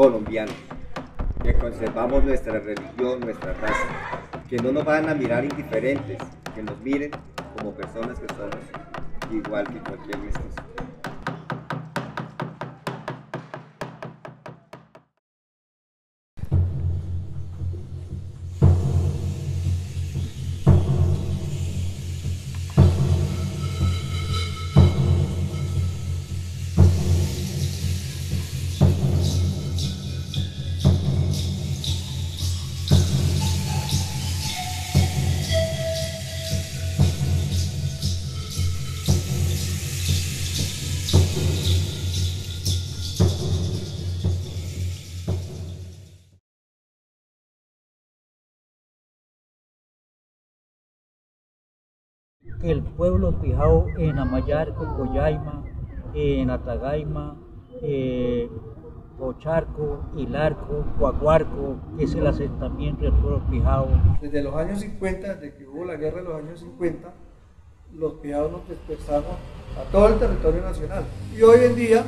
colombianos, que conservamos nuestra religión, nuestra raza, que no nos van a mirar indiferentes, que nos miren como personas que somos igual que cualquier mestizo. El pueblo Pijao en Amayarco, Coyaima, en Atagaima, eh, Ocharco, Hilarco, Cuacuarco, que es el asentamiento del pueblo Pijao. Desde los años 50, desde que hubo la guerra de los años 50, los Pijaos nos dispersamos a todo el territorio nacional. Y hoy en día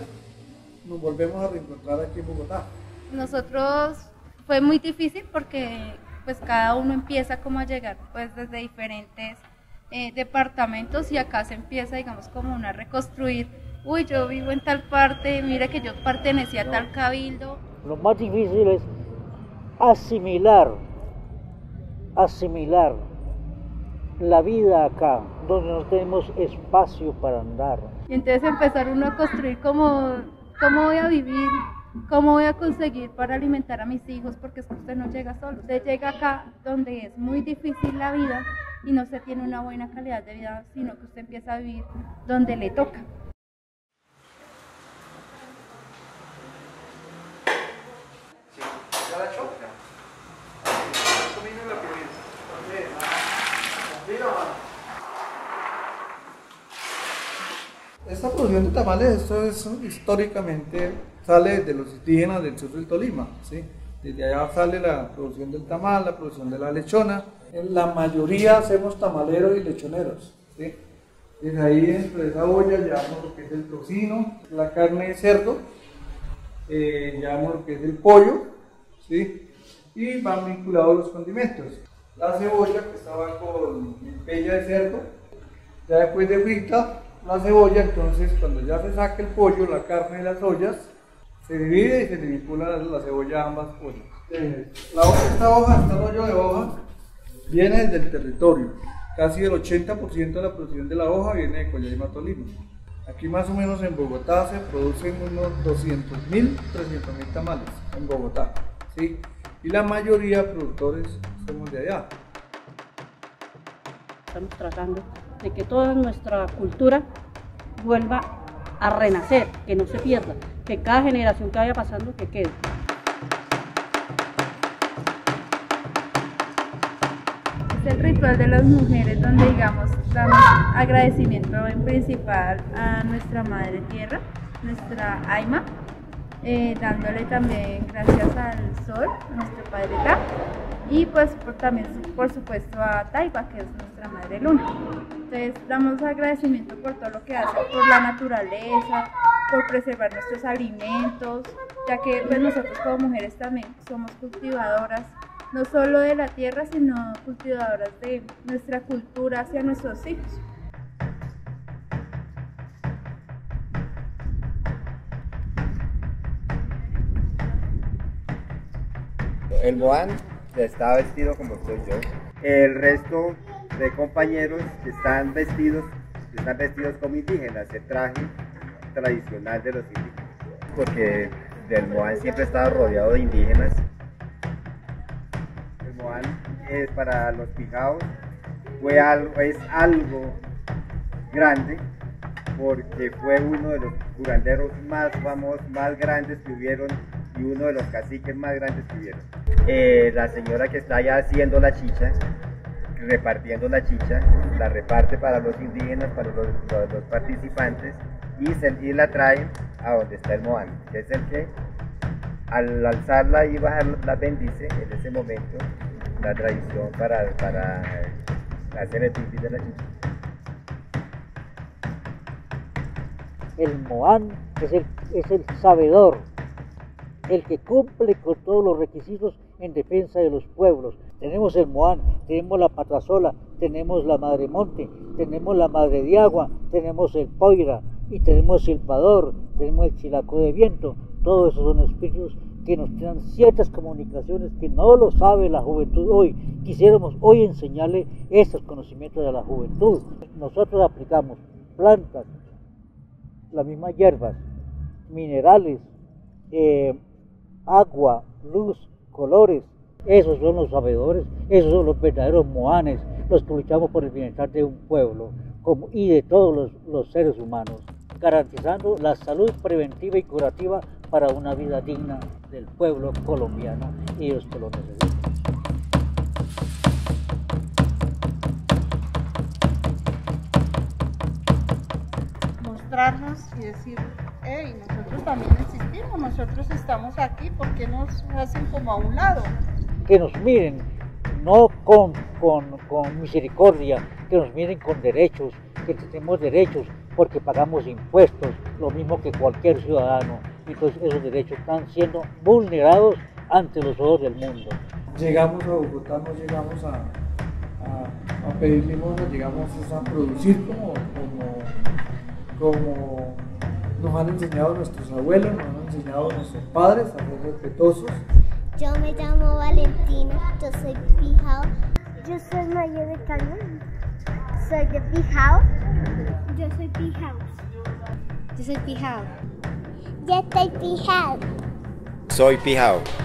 nos volvemos a reencontrar aquí en Bogotá. Nosotros fue muy difícil porque pues cada uno empieza como a llegar pues desde diferentes eh, departamentos y acá se empieza, digamos, como una reconstruir. Uy, yo vivo en tal parte, mira que yo pertenecía a tal cabildo. Lo más difícil es asimilar, asimilar la vida acá, donde no tenemos espacio para andar. Y entonces empezar uno a construir cómo, cómo voy a vivir, cómo voy a conseguir para alimentar a mis hijos, porque es que usted no llega solo, usted llega acá donde es muy difícil la vida y no se tiene una buena calidad de vida, sino que usted empieza a vivir donde le toca. Esta producción de tamales, esto es históricamente, sale de los indígenas del sur del Tolima, ¿sí? Desde allá sale la producción del tamal, la producción de la lechona. La mayoría hacemos tamaleros y lechoneros. ¿sí? Ahí, entre esa olla, llevamos lo que es el tocino, la carne de cerdo, eh, llevamos lo que es el pollo, ¿sí? y van vinculados los condimentos. La cebolla, que estaba con pella de cerdo, ya después de frita la cebolla, entonces cuando ya se saca el pollo, la carne de las ollas, se divide y se vincula la, cebolla a ambas cosas. La hoja, esta hoja, este rollo de hoja, viene del territorio. Casi el 80% de la producción de la hoja viene de Coyaima, Tolima. Aquí más o menos en Bogotá se producen unos 200.000, 300.000 tamales en Bogotá. ¿sí? Y la mayoría de productores somos de allá. Estamos tratando de que toda nuestra cultura vuelva a renacer, que no se pierda que cada generación que vaya pasando que quede. El ritual de las mujeres donde digamos damos agradecimiento en principal a nuestra madre tierra, nuestra Aima, eh, dándole también gracias al sol, a nuestro padre Ta, y pues también por supuesto a Taiba, que es nuestra madre luna. Entonces damos agradecimiento por todo lo que hace, por la naturaleza, por preservar nuestros alimentos, ya que pues, nosotros como mujeres también somos cultivadoras, no solo de la tierra, sino cultivadoras de nuestra cultura hacia nuestros hijos. El Moán está vestido como estoy yo. El resto de compañeros están vestidos, están vestidos como indígenas, el traje tradicional de los indígenas, porque del Moán siempre estaba rodeado de indígenas. Moán es para los pijaos fue algo, es algo grande porque fue uno de los curanderos más famosos, más grandes que hubieron y uno de los caciques más grandes que hubieron. Eh, la señora que está allá haciendo la chicha, repartiendo la chicha, la reparte para los indígenas, para los participantes y, la traen a donde está el Moán, que es el que al alzarla y bajar la bendice en ese momento la tradición para, para hacer el pipi de la chicha. El Moán es el, es el sabedor, el que cumple con todos los requisitos en defensa de los pueblos. Tenemos el Moán, tenemos la Patasola, tenemos la Madre Monte, tenemos la Madre de Agua, tenemos el Poira y tenemos el Pador, tenemos el Chilaco de Viento. Todos esos son espíritus que nos tienen ciertas comunicaciones que no lo sabe la juventud hoy. Quisiéramos hoy enseñarle estos conocimientos a la juventud. Nosotros aplicamos plantas, las mismas hierbas, minerales, eh, agua, luz, colores. Esos son los sabedores, esos son los verdaderos moanes, los que luchamos por el bienestar de un pueblo y de todos los seres humanos, garantizando la salud preventiva y curativa para una vida digna del pueblo colombiano y los que lo necesitan. mostrarnos y decir, hey, nosotros también existimos, nosotros estamos aquí, ¿por qué nos hacen como a un lado? que nos miren no con, con, con misericordia, que nos miren con derechos, que tenemos derechos porque pagamos impuestos, lo mismo que cualquier ciudadano. Esos derechos están siendo vulnerados ante los ojos del mundo. Llegamos a Bogotá, no llegamos a, a, a pedir limosna, llegamos a producir como, como, como nos han enseñado nuestros abuelos, nos han enseñado nuestros padres a ser respetuosos. Yo me llamo Valentina, yo soy Pijao. Yo soy mayor de Carmen. Soy de Pijao. Yo soy Pijao. Yo soy Pijao. Yo soy Pijao. Soy Pijao.